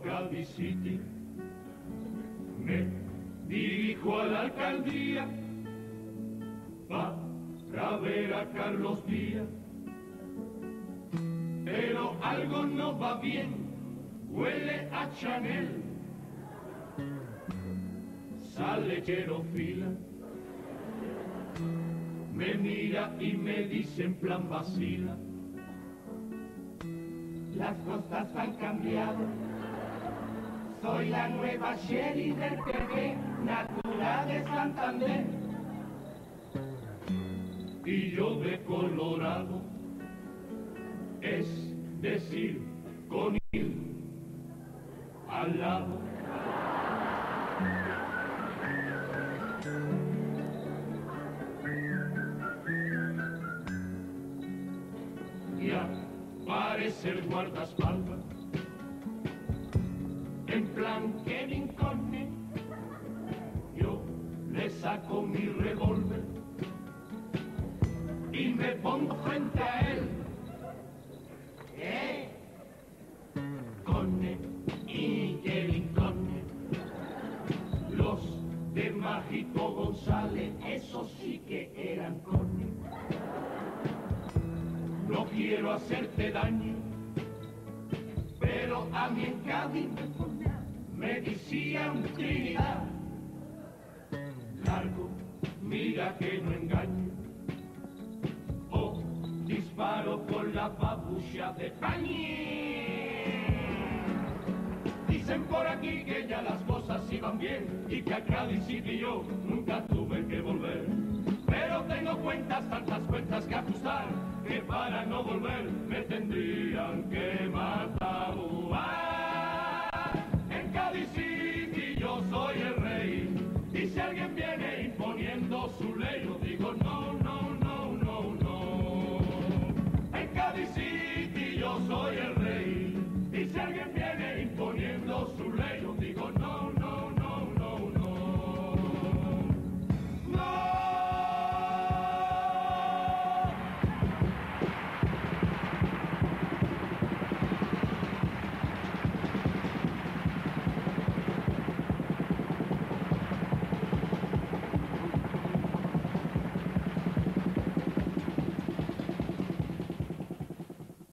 Cádiz City. Me dirijo a la alcaldía para ver a Carlos Díaz. Pero algo no va bien, huele a Chanel. Sale fila me mira y me dice en plan vacila. Las cosas han cambiado. Soy la nueva Sherry del TV, natural de Santander. Y yo de Colorado, es decir, con él al lado. parece el guardaespaldas. Plan Kevin Conne, yo le saco mi revólver y me pongo frente a él. ¿Eh? Conne y Kevin Conne, los de Mágico González, esos sí que eran Conne no quiero hacerte daño, pero a en Cádiz me decían Trinidad. Largo, mira que no engaño, o disparo con la babucha de pañe. Dicen por aquí que ya las cosas iban bien y que a Cádiz y yo nunca tuve que volver. Pero tengo cuentas, tantas cuentas que ajustar que para no volver me tendrían que